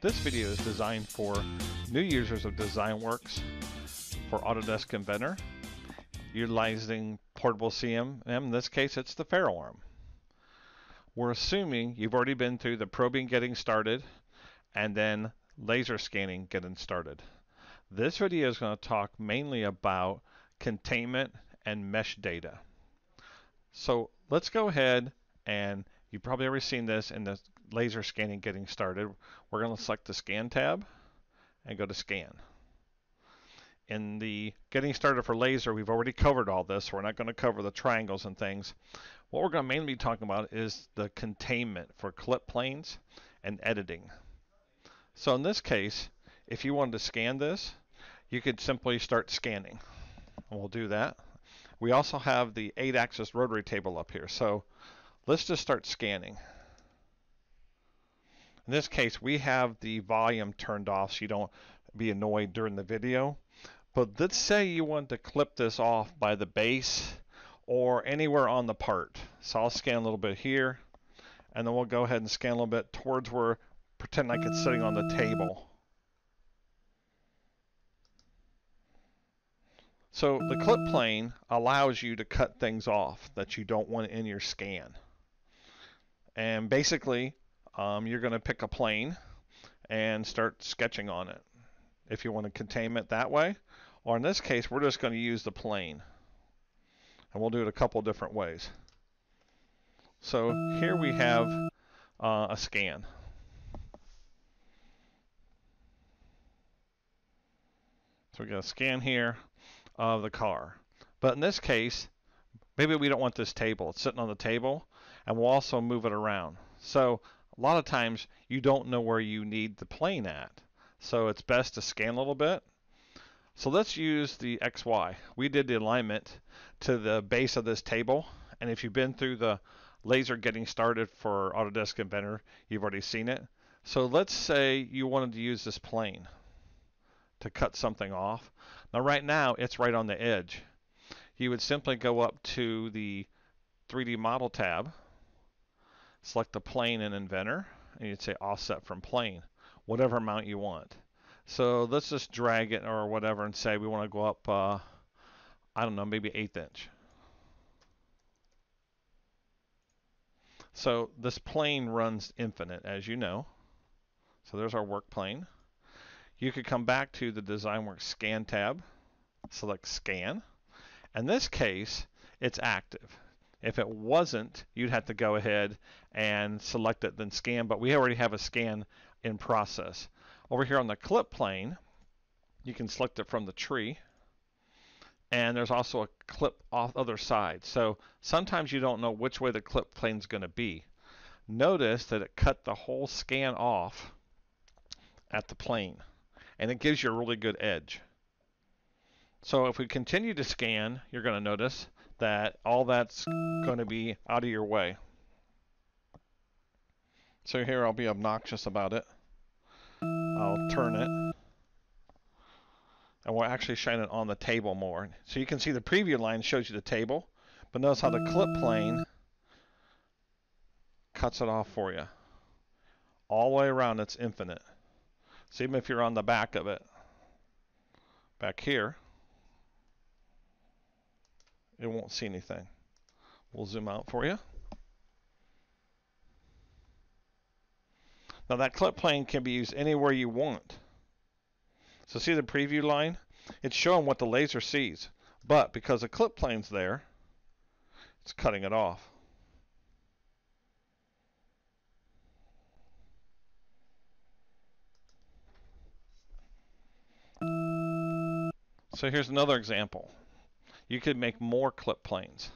This video is designed for new users of DezignWorks for Autodesk Inventor, utilizing portable CM. In this case, it's the Faro arm. We're assuming you've already been through the probing getting started and then laser scanning getting started. This video is going to talk mainly about containment and mesh data. So let's go ahead and you've probably already seen this in the laser scanning getting started. We're going to select the scan tab and go to scan. In the getting started for laser, we've already covered all this. We're not going to cover the triangles and things. What we're going to mainly be talking about is the containment for clip planes and editing. So in this case, if you wanted to scan this, you could simply start scanning. And we'll do that. We also have the 8-axis rotary table up here. So let's just start scanning. In this case, we have the volume turned off so you don't be annoyed during the video. But let's say you want to clip this off by the base or anywhere on the part. So I'll scan a little bit here, and then we'll go ahead and scan a little bit towards where, pretend like it's sitting on the table. So the clip plane allows you to cut things off that you don't want in your scan. And basically, um, you're going to pick a plane and start sketching on it if you want to containment that way. Or in this case, we're just going to use the plane. And we'll do it a couple different ways. So here we have uh, a scan. So we got a scan here of the car. But in this case, maybe we don't want this table. It's sitting on the table, and we'll also move it around. So a lot of times you don't know where you need the plane at. So it's best to scan a little bit. So let's use the XY. We did the alignment to the base of this table. And if you've been through the laser getting started for Autodesk Inventor, you've already seen it. So let's say you wanted to use this plane to cut something off. Now right now it's right on the edge. You would simply go up to the 3D model tab, select the plane in Inventor, and you'd say offset from plane, whatever amount you want. So let's just drag it or whatever and say we want to go up, uh, I don't know, maybe eighth inch. So this plane runs infinite, as you know. So there's our work plane. You could come back to the DezignWorks Scan tab, select Scan. In this case, it's active. If it wasn't, you'd have to go ahead and select it, then scan, but we already have a scan in process. Over here on the clip plane, you can select it from the tree, and there's also a clip off other side. So sometimes you don't know which way the clip plane is going to be. Notice that it cut the whole scan off at the plane and it gives you a really good edge. So if we continue to scan, you're going to notice that all that's going to be out of your way. So here I'll be obnoxious about it. I'll turn it. And we'll actually shine it on the table more. So you can see the preview line shows you the table, but notice how the clip plane cuts it off for you. All the way around, it's infinite. So even if you're on the back of it, back here, it won't see anything. We'll zoom out for you. Now that clip plane can be used anywhere you want. So see the preview line? It's showing what the laser sees. But because the clip plane's there, it's cutting it off. So here's another example. You could make more clip planes.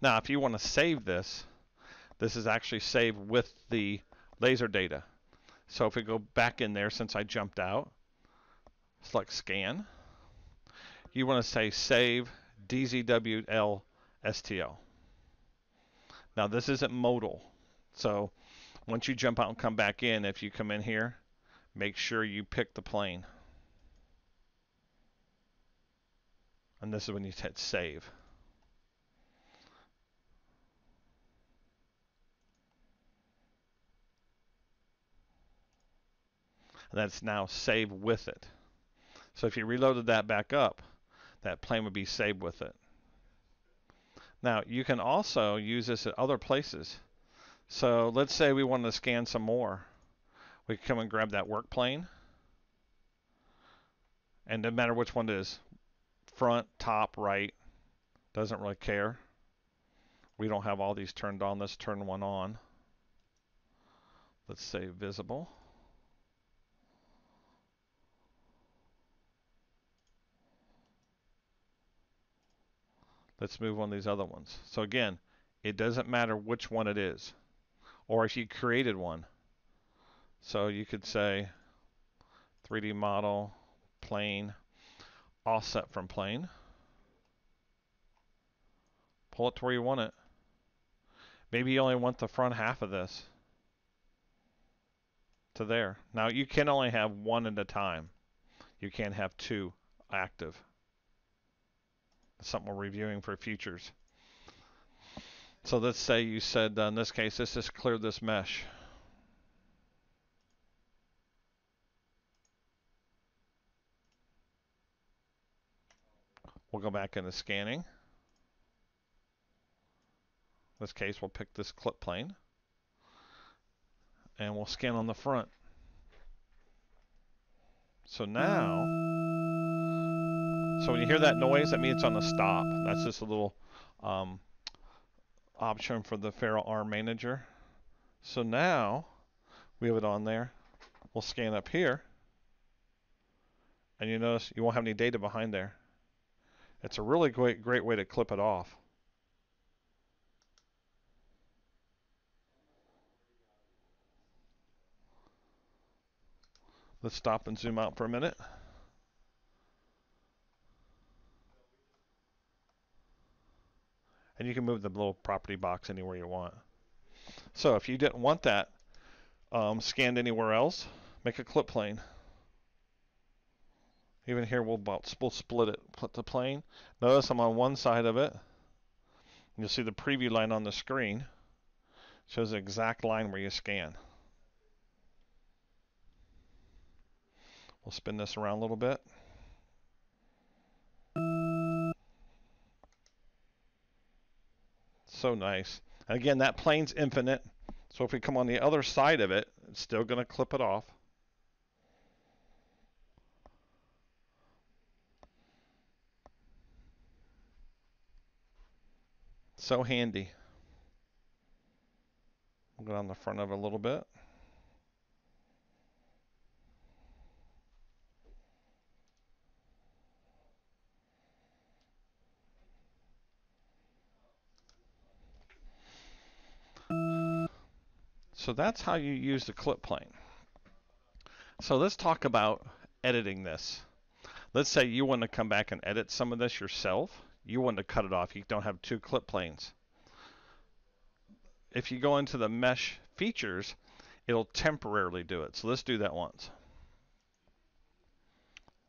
Now, if you want to save this, this is actually saved with the laser data. So if we go back in there, since I jumped out, select scan, you want to say save DZWL STL. Now this isn't modal. So once you jump out and come back in, if you come in here, make sure you pick the plane. And this is when you hit save. and that's now saved with it. So if you reloaded that back up, that plane would be saved with it. Now you can also use this at other places. So let's say we want to scan some more. We come and grab that work plane. And no matter which one it is, front, top, right, doesn't really care. We don't have all these turned on. Let's turn one on. Let's say visible. Let's move on these other ones. So again, it doesn't matter which one it is or if you created one. So you could say 3D model, plane, offset from plane. Pull it to where you want it. Maybe you only want the front half of this to there. Now you can only have one at a time. You can't have two active. That's something we're reviewing for futures. So let's say you said, uh, in this case, let's just clear this mesh. We'll go back into scanning. In this case, we'll pick this clip plane. And we'll scan on the front. So now, so when you hear that noise, that means it's on the stop. That's just a little um, option for the Faro Arm Manager. So now we have it on there. We'll scan up here. And you notice you won't have any data behind there. It's a really great, great way to clip it off. Let's stop and zoom out for a minute. and you can move the little property box anywhere you want. So if you didn't want that um, scanned anywhere else, make a clip plane. Even here we'll, we'll split it, put the plane. Notice I'm on one side of it. You'll see the preview line on the screen. Shows the exact line where you scan. We'll spin this around a little bit. so nice. again, that plane's infinite. So if we come on the other side of it, it's still going to clip it off. So handy. We'll go down the front of it a little bit. So that's how you use the clip plane. So let's talk about editing this. Let's say you want to come back and edit some of this yourself. You want to cut it off. You don't have two clip planes. If you go into the mesh features, it'll temporarily do it. So let's do that once.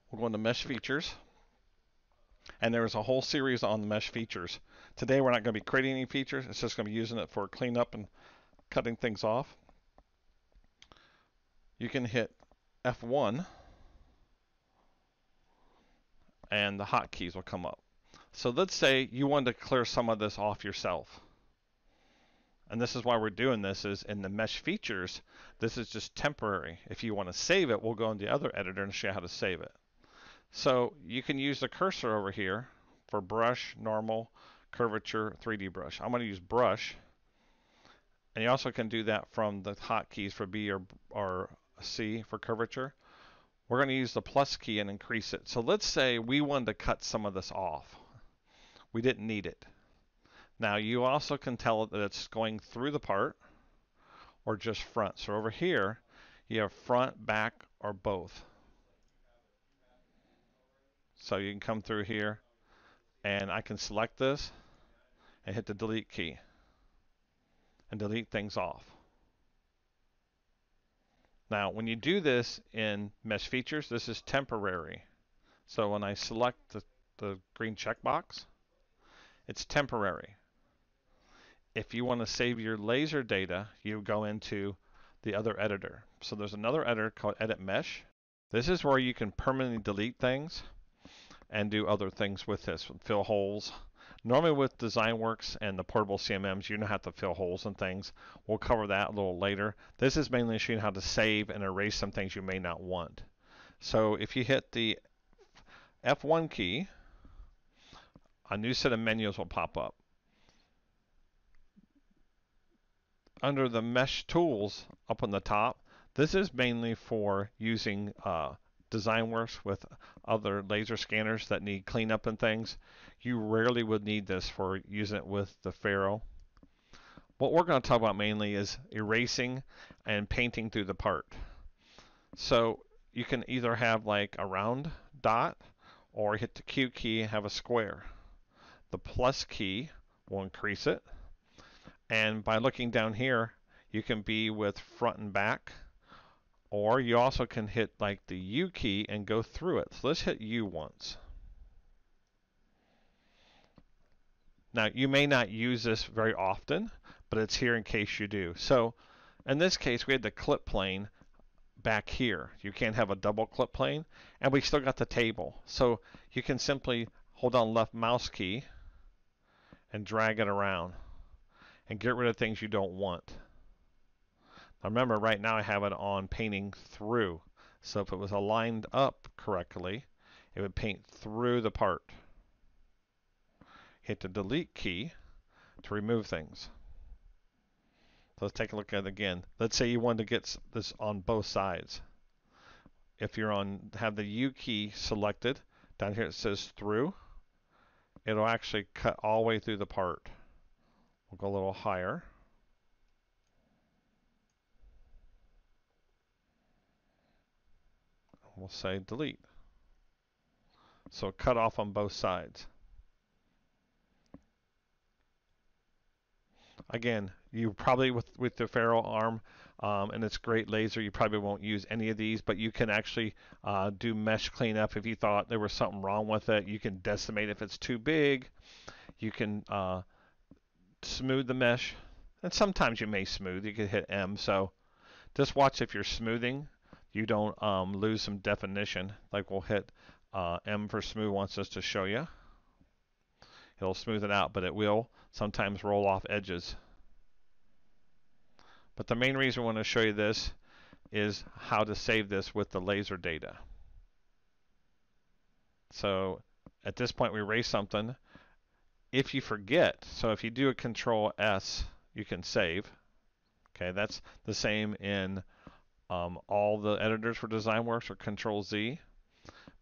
We'll go into mesh features. And there's a whole series on the mesh features. Today we're not going to be creating any features. It's just going to be using it for cleanup and cutting things off, you can hit F1 and the hotkeys will come up. So let's say you want to clear some of this off yourself. And this is why we're doing this is in the mesh features, this is just temporary. If you want to save it, we'll go in the other editor and show you how to save it. So you can use the cursor over here for brush, normal, curvature, 3D brush. I'm going to use brush and you also can do that from the hotkeys for B or, or C for curvature. We're going to use the plus key and increase it. So let's say we wanted to cut some of this off. We didn't need it. Now you also can tell that it's going through the part or just front. So over here, you have front, back, or both. So you can come through here and I can select this and hit the delete key and delete things off. Now, when you do this in Mesh Features, this is temporary. So when I select the, the green checkbox, it's temporary. If you want to save your laser data, you go into the other editor. So there's another editor called Edit Mesh. This is where you can permanently delete things and do other things with this, fill holes. Normally with DezignWorks and the portable CMMs, you don't have to fill holes and things. We'll cover that a little later. This is mainly showing how to save and erase some things you may not want. So if you hit the F1 key, a new set of menus will pop up. Under the mesh tools up on the top, this is mainly for using uh, DezignWorks with other laser scanners that need cleanup and things. You rarely would need this for using it with the Faro. What we're going to talk about mainly is erasing and painting through the part. So you can either have like a round dot or hit the Q key and have a square. The plus key will increase it. And by looking down here, you can be with front and back or you also can hit like the U key and go through it. So let's hit U once. Now you may not use this very often, but it's here in case you do. So in this case, we had the clip plane back here. You can't have a double clip plane, and we still got the table. So you can simply hold down left mouse key and drag it around and get rid of things you don't want. Now remember, right now I have it on painting through. So if it was aligned up correctly, it would paint through the part. Hit the delete key to remove things. Let's take a look at it again. Let's say you want to get this on both sides. If you're on, have the U key selected, down here it says through, it'll actually cut all the way through the part. We'll go a little higher. we'll say delete. So cut off on both sides. Again, you probably with, with the Faro arm um, and its great laser, you probably won't use any of these, but you can actually uh, do mesh cleanup if you thought there was something wrong with it. You can decimate if it's too big. You can uh, smooth the mesh. And sometimes you may smooth. You can hit M. So just watch if you're smoothing you don't um, lose some definition. Like we'll hit uh, M for smooth wants us to show you. It'll smooth it out, but it will sometimes roll off edges. But the main reason I want to show you this is how to save this with the laser data. So at this point we erase something. If you forget, so if you do a control S, you can save. Okay, that's the same in um, all the editors for DezignWorks are Control Z.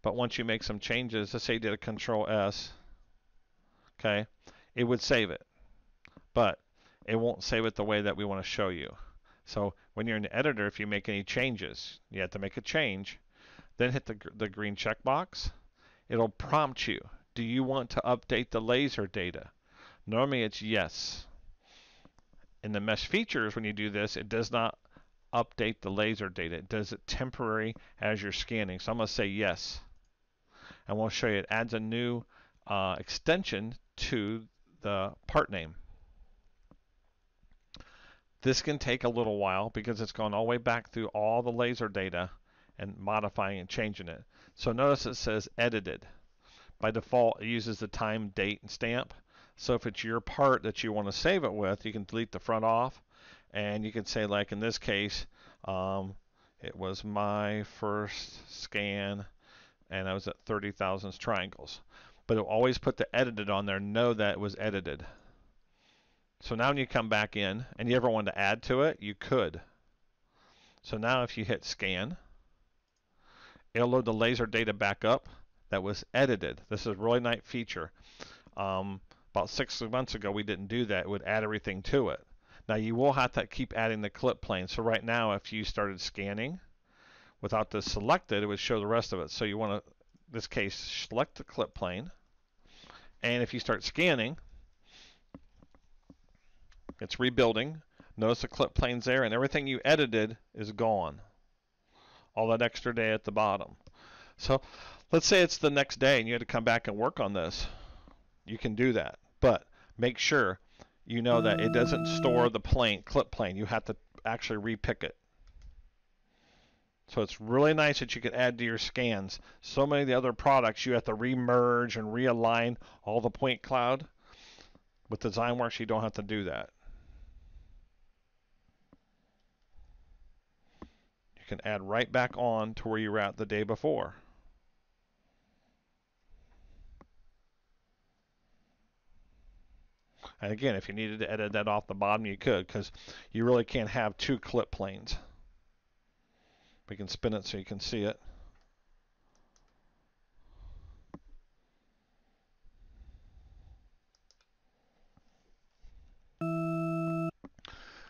But once you make some changes, let's say you did a Control S, okay, it would save it. But it won't save it the way that we want to show you. So when you're in the editor, if you make any changes, you have to make a change, then hit the, the green checkbox. It'll prompt you. Do you want to update the laser data? Normally it's yes. In the mesh features, when you do this, it does not update the laser data? It does it temporary as you're scanning? So I'm going to say yes. And we'll show you it adds a new uh, extension to the part name. This can take a little while because it's gone all the way back through all the laser data and modifying and changing it. So notice it says edited. By default, it uses the time, date, and stamp. So if it's your part that you want to save it with, you can delete the front off and you can say like in this case um, it was my first scan and I was at 30 thousandths triangles but it'll always put the edited on there know that it was edited so now when you come back in and you ever want to add to it you could so now if you hit scan it'll load the laser data back up that was edited this is a really nice feature um, about six months ago we didn't do that it would add everything to it now you will have to keep adding the clip plane. So right now, if you started scanning without this selected, it would show the rest of it. So you want to, in this case, select the clip plane. And if you start scanning, it's rebuilding. Notice the clip plane's there and everything you edited is gone. All that extra day at the bottom. So let's say it's the next day and you had to come back and work on this. You can do that. But make sure you know that it doesn't store the plane clip plane. You have to actually repick it. So it's really nice that you can add to your scans. So many of the other products you have to remerge and realign all the point cloud. With DezignWorks you don't have to do that. You can add right back on to where you were at the day before. And again, if you needed to edit that off the bottom, you could, because you really can't have two clip planes. We can spin it so you can see it.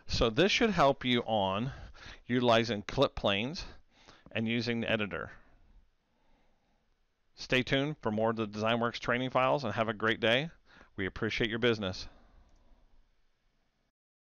So this should help you on utilizing clip planes and using the editor. Stay tuned for more of the DezignWorks training files and have a great day. We appreciate your business.